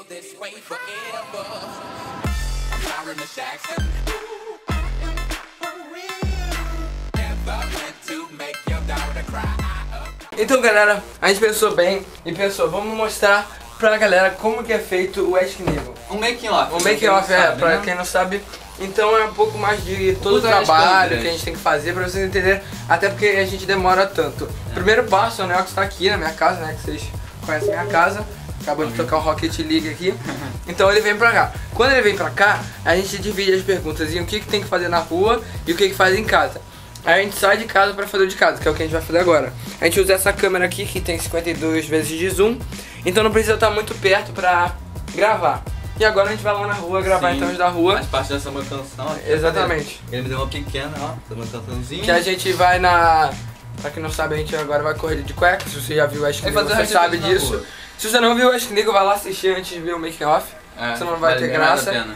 feel this way forever. I'm sorry, Miss Jackson. Never meant to make your daughter cry. Então galera, a gente pensou bem e pensou, vamos mostrar pra galera como que é feito o Ask Nível. Um making off. O make off é, pra quem não sabe, então é um pouco mais de todo o trabalho que a gente tem que fazer pra vocês entenderem, até porque a gente demora tanto. Primeiro passo, o Neox tá aqui na minha casa, né, que vocês conhecem minha casa, acabou de tocar o Rocket League aqui, então ele vem pra cá. Quando ele vem pra cá, a gente divide as perguntas em o que, que tem que fazer na rua e o que, que faz em casa. Aí a gente sai de casa pra fazer o de casa, que é o que a gente vai fazer agora. A gente usa essa câmera aqui, que tem 52 vezes de zoom, então não precisa estar muito perto pra gravar. E agora a gente vai lá na rua gravar Sim. então os da rua. Faz parte dessa manutenção aqui. Exatamente. Ele me deu uma pequena, ó. Manutençãozinha. Que a gente vai na. Pra quem não sabe, a gente agora vai correr de cueca. Se você já viu o Ask Vai League, fazer você sabe disso. Se você não viu o Ask League, vai lá assistir antes de ver o making off. É, senão não vai vale ter graça. a.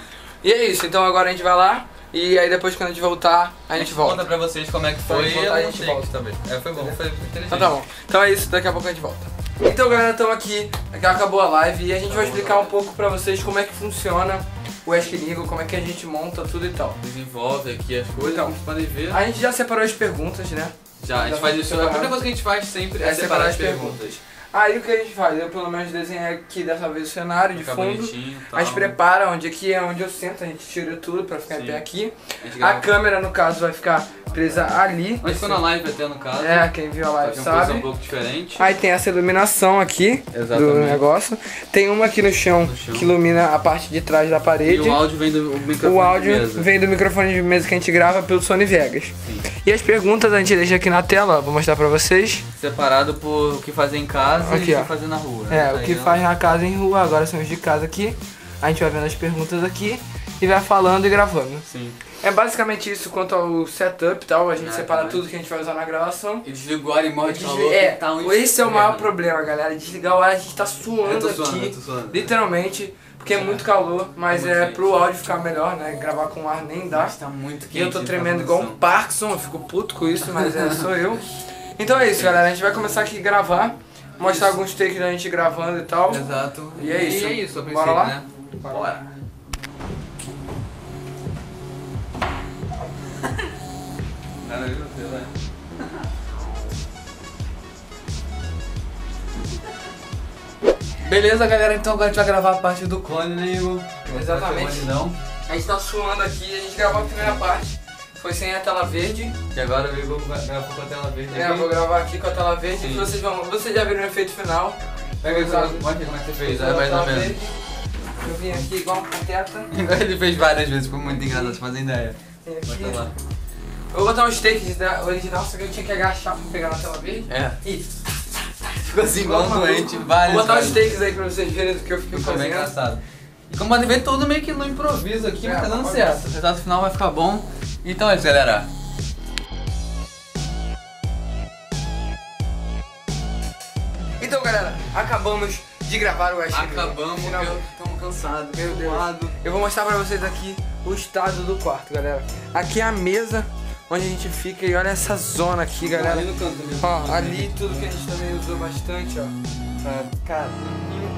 E é isso, então agora a gente vai lá. E aí depois quando a gente voltar, a gente volta. Conta pra vocês como é que foi e a gente volta. que também. É, foi bom, foi inteligente. Então tá bom. Então é isso, daqui a pouco a gente volta. Então galera, estamos aqui, aqui acabou a live e a gente vai explicar um pouco pra vocês como é que funciona o League, como é que a gente monta tudo e tal. Desenvolve aqui as coisas, Então. como vocês podem ver. A gente já separou as perguntas, né? Já, a gente faz isso. A separar. primeira coisa que a gente faz sempre é, É separar as perguntas. Aí o que a gente faz? Eu pelo menos desenhei aqui dessa vez o cenário de Fica fundo. A gente prepara onde aqui é onde eu sento, a gente tira tudo pra ficar Sim. pé aqui. A A câmera no caso vai ficar presa ali. Mas foi na live até no caso. É, quem viu a live é coisa um sabe. pouco diferente. Aí tem essa iluminação aqui do Exatamente. negócio. Tem uma aqui no chão, No chão. que ilumina a parte de trás da E parede. o áudio vem do microfone O de áudio mesa. vem do microfone de mesa que a gente grava pelo Sony Vegas. Sim. E as perguntas a gente deixa aqui na tela, vou mostrar pra vocês. Separado por o que fazer em casa Aqui, e o que fazer na rua. É, o Aí, que ó. faz na casa e em rua, agora são os de casa aqui. A gente vai vendo as perguntas aqui e vai falando e gravando. Sim. É basicamente isso quanto ao setup e tal, a gente É, separa tudo que a gente vai usar na gravação. E desliga o ar e morre de calor. é, tá um esse é o maior problema, galera. Desligar o ar, a gente tá suando suando, aqui. tô suando. Literalmente, porque é muito calor, mas Muito é quente. pro áudio ficar melhor, né? Gravar com ar nem dá. Mas tá muito quente. E eu tô tremendo igual um. Parkinson, eu fico puto com isso, mas é, sou eu. Então é isso, galera. A gente vai começar aqui a gravar, mostrar Isso. alguns takes da gente gravando e tal. Exato. E é isso. E é isso, a Bora lá? né? Bora. Cara, eu. Beleza, galera, então agora a gente vai gravar a parte do clone, né, Igor? Exatamente. Não. A gente tá suando aqui, a gente gravou a primeira parte. Foi sem a tela verde. E agora o Igor vai gravar com a tela verde É, eu vou gravar aqui com a tela verde. Sim. que Vocês, vão, vocês já viram o efeito final. Pega Usar- mostra como é que você fez, é mais ou menos. Eu vim aqui igual um pateta. Ele fez várias vezes, foi muito engraçado, fazem ideia. Aqui. Bota lá. Eu vou botar uns takes da original, só que eu tinha que agachar pra pegar na tela verde. É, Isso. ficou assim igual um Vou doente, vários. botar os vários. takes aí pra vocês verem do que eu fiquei Ficou bem fazendo. engraçado. E como podem ver, tudo meio que no improviso aqui, É, mas tá dando certo. ser. O resultado final vai ficar bom. Então é isso, galera. Então, galera, acabamos de gravar o Ash Acabamos, estamos cansados. Meu Deus. Eu vou mostrar pra vocês aqui o estado do quarto, galera. Aqui é a mesa onde a gente fica e olha essa zona aqui, galera. Ali no canto mesmo. Ó, ali tudo que a gente também usou bastante, ó. Ah, Cara,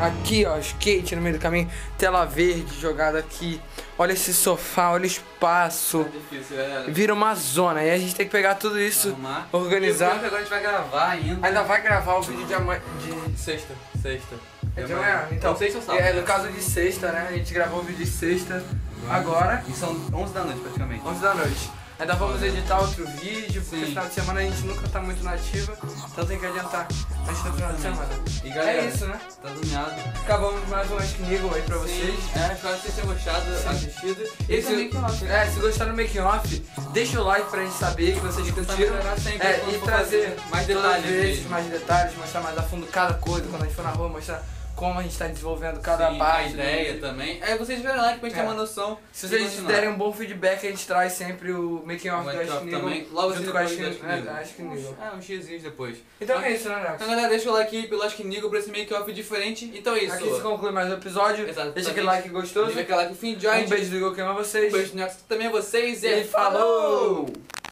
aqui ó, skate no meio do caminho, tela verde jogada aqui. Olha esse sofá, olha o espaço. Tá difícil, galera. Vira uma zona. E a gente tem que pegar tudo isso, Arrumar. organizar. É agora a gente vai gravar ainda. Ainda vai gravar o vídeo de amanhã. De... Sexta, sexta. É de amanhã? Então, sexta ou sábado. é, no caso de sexta, né? A gente gravou o vídeo de sexta agora, E são 11 da noite praticamente. 11 da noite. Ainda vamos editar outro vídeo, porque Sim. final de semana a gente nunca tá muito nativa, então tem que adiantar antes do final de semana. E galera, É isso, né? tá zoneado. Acabamos mais um Ask Niggle aí pra vocês. É, espero que vocês tenham gostado, assistido. E é o se, Making Off. é, se gostaram do making off, deixa o like pra gente saber que vocês curtiram. É, e trazer mais detalhes vezes mais detalhes, mostrar mais a fundo cada coisa, quando a gente for na rua, mostrar como a gente tá desenvolvendo cada Sim, parte. a ideia também. É, vocês verem lá que pra gente É. ter uma noção. Se e vocês continuar. derem um bom feedback, a gente traz sempre o making off O do making Ask off Niggle também. Logo junto com a é, Ask Niggle. É, uns xizinhos depois. Então é isso, né, Então, Nex? galera, deixa o like aí pelo Ask Niggle pra esse make-off diferente. Então é isso. Aqui se conclui mais um episódio. Exatamente. Deixa aquele like gostoso. Deixa aquele like fim, join. Um beijo do Google que ama vocês. Um beijo do Nex também a vocês. E falou!